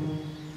嗯。